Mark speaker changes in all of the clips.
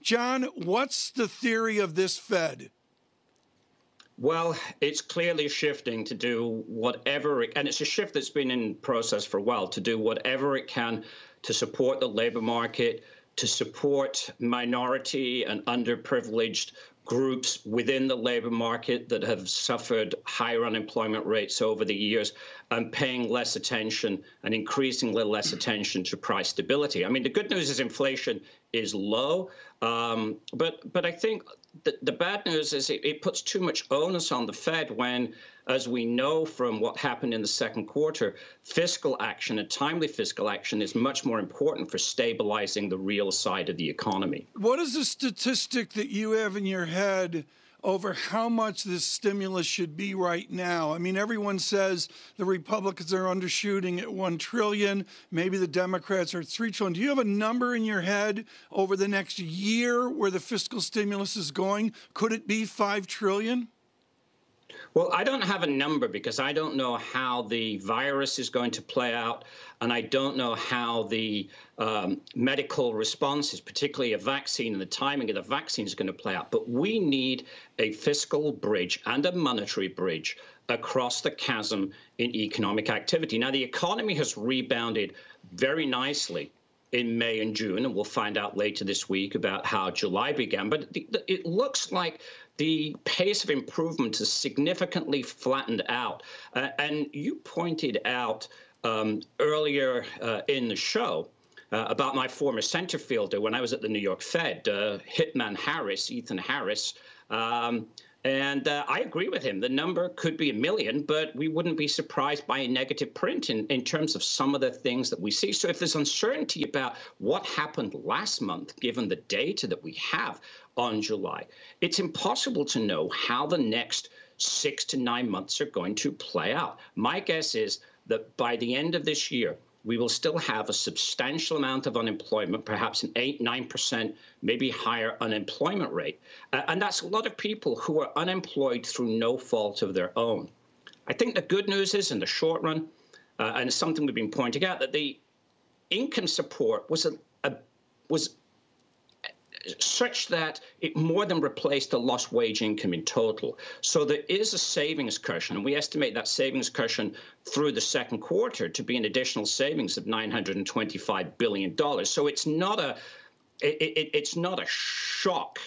Speaker 1: John, what's the theory of this Fed?
Speaker 2: Well, it's clearly shifting to do whatever, it, and it's a shift that's been in process for a while, to do whatever it can to support the labor market, to support minority and underprivileged groups within the labor market that have suffered higher unemployment rates over the years and paying less attention and increasingly less attention to price stability. I mean, the good news is inflation is low, um, but but I think the, the bad news is it, it, puts too much onus on the Fed when, as we know from what happened in the second quarter, fiscal action and timely fiscal action is much more important for stabilizing the real side of the economy.
Speaker 1: What is the statistic that you have in your head? Over how much this stimulus should be right now. I mean, everyone says the Republicans are undershooting at 1 trillion, maybe the Democrats are 3 trillion. Do you have a number in your head over the next year where the fiscal stimulus is going? Could it be 5 trillion?
Speaker 2: Well, I don't have a number because I don't know how the virus is going to play out, and I don't know how the um, medical responses, particularly a vaccine and the timing of the vaccine, is going to play out. But we need a fiscal bridge and a monetary bridge across the chasm in economic activity. Now, the economy has rebounded very nicely in May and June, and we'll find out later this week about how July began. But it looks like the pace of improvement has significantly flattened out. Uh, and you pointed out um, earlier uh, in the show uh, about my former center fielder when I was at the New York Fed, uh, Hitman Harris, Ethan Harris. Um, and uh, I agree with him. The number could be a million, but we wouldn't be surprised by a negative print in, in terms of some of the things that we see. So if there's uncertainty about what happened last month, given the data that we have on July, it's impossible to know how the next six to nine months are going to play out. My guess is that by the end of this year, we will still have a substantial amount of unemployment, perhaps an 8 9%, maybe higher unemployment rate. Uh, and that's a lot of people who are unemployed through no fault of their own. I think the good news is in the short run, uh, and it's something we've been pointing out, that the income support was a, a was such that it more than replaced the lost wage income in total. So there is a savings cushion, and we estimate that savings cushion through the second quarter to be an additional savings of $925 billion. So it's not a it, it, it's not a shock.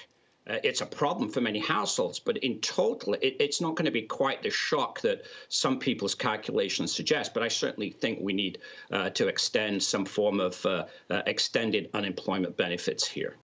Speaker 2: Uh, it's a problem for many households, but in total, it, it's not going to be quite the shock that some people's calculations suggest. But I certainly think we need uh, to extend some form of uh, uh extended unemployment benefits here.